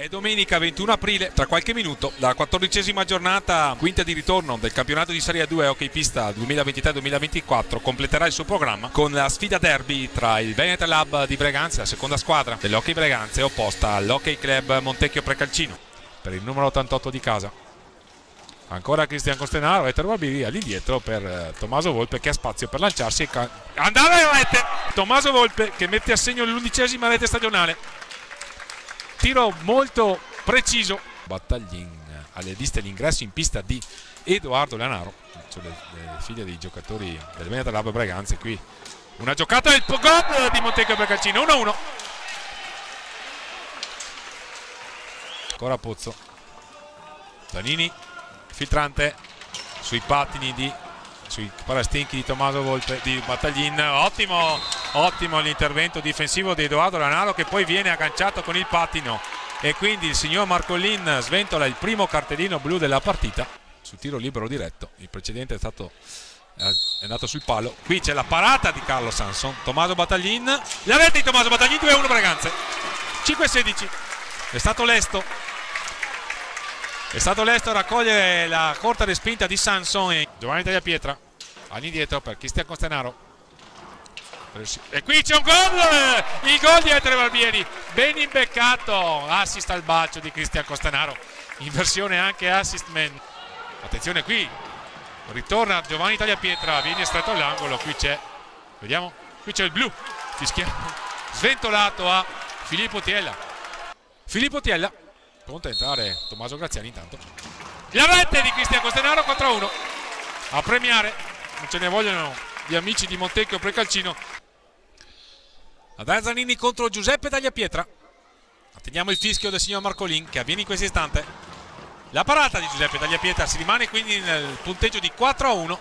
È domenica 21 aprile, tra qualche minuto, la quattordicesima giornata, quinta di ritorno del campionato di Serie 2 Hockey Pista 2023-2024 completerà il suo programma con la sfida derby tra il Veneto Lab di Breganze, la seconda squadra dell'Hockey Breganze, opposta all'Hockey Club Montecchio Precalcino per il numero 88 di casa. Ancora Cristian Costenaro e Barbiri all'indietro per eh, Tommaso Volpe che ha spazio per lanciarsi e andare a rete. Tommaso Volpe che mette a segno l'undicesima rete stagionale tiro molto preciso. Battaglin alle liste l'ingresso in pista di Edoardo Lanaro cioè le, le, figlie dei giocatori del Veneto Lab Braganze qui una giocata del gol di Montecchio Bracaccino 1-1 ancora Pozzo. Danini filtrante sui pattini di sui parastinchi di Tommaso Volpe di Battaglin ottimo ottimo l'intervento difensivo di Edoardo Lanaro che poi viene agganciato con il pattino. E quindi il signor Marcolin sventola il primo cartellino blu della partita sul tiro libero diretto. Il precedente è stato è andato sul palo. Qui c'è la parata di Carlo Sanson Tommaso Battaglin. La rete di Tommaso Battaglin 2-1 Braganze 5-16 è stato lesto. È stato Lesto a raccogliere la corta respinta di Sanson e Giovanni Tagliapietra all'indietro per Cristian Costanaro. E qui c'è un gol! Il gol di Ettore Barbieri, ben imbeccato. Assist al bacio di Cristian Costanaro. In versione anche assist man. Attenzione qui. Ritorna Giovanni Tagliapietra, viene stretto all'angolo. Qui c'è, vediamo, qui c'è il blu. Fischia. Sventolato a Filippo Tiella. Filippo Tiella Pronto a entrare Tommaso Graziani intanto. La rete di Cristian Costenaro 4-1. A premiare, non ce ne vogliono gli amici di Montecchio Precalcino. Andrea Zanini contro Giuseppe Tagliapietra. Attendiamo il fischio del signor Marcolin che avviene in questo istante. La parata di Giuseppe Tagliapietra si rimane quindi nel punteggio di 4-1.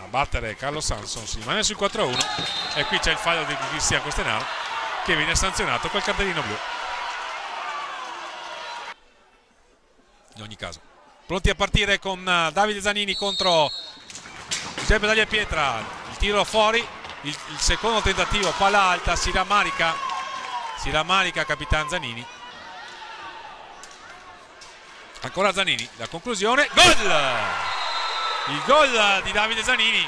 A battere Carlo Sanson si rimane sul 4-1 e qui c'è il fallo di Cristian Costenaro che viene sanzionato col cartellino blu. in ogni caso. Pronti a partire con uh, Davide Zanini contro Giuseppe Daglia Pietra, il tiro fuori, il, il, secondo tentativo, palla alta, si rammarica, si rammarica Capitan Zanini. Ancora Zanini, la conclusione, gol! Il gol di Davide Zanini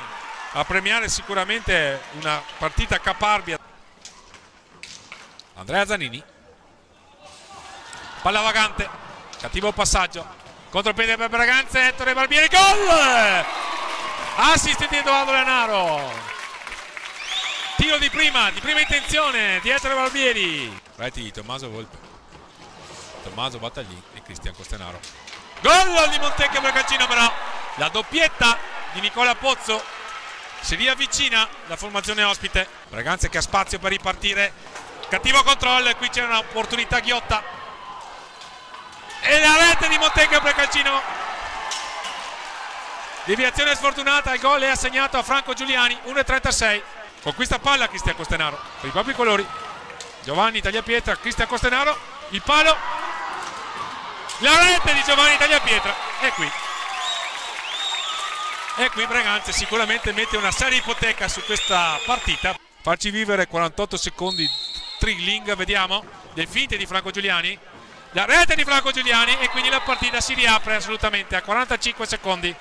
a premiare sicuramente una partita caparbia. Andrea Zanini, palla vagante, cattivo passaggio contropiede per Braganza Ettore Barbieri gol assist di Edoardo Lanaro tiro di prima di prima intenzione di Ettore Barbieri reti di Tommaso Volpe. Tommaso Battaglini e Cristian Costenaro gol di Montecchio Bracancino però. La doppietta di Nicola Pozzo. Si riavvicina la formazione ospite. Braganza che ha spazio per ripartire. Cattivo controllo e qui c'è un'opportunità ghiotta. E la rete di Montecchio Precalcino deviazione sfortunata il gol è assegnato a Franco Giuliani 1.36 conquista palla Cristian Costenaro per i propri colori. Giovanni Tagliapietra Cristian Costenaro il palo. La rete di Giovanni Tagliapietra. È qui. E qui Braganza sicuramente mette una seria ipoteca su questa partita. Farci vivere 48 secondi thrilling vediamo. Del finte di Franco Giuliani. La rete di Franco Giuliani e quindi la partita si riapre assolutamente a 45 secondi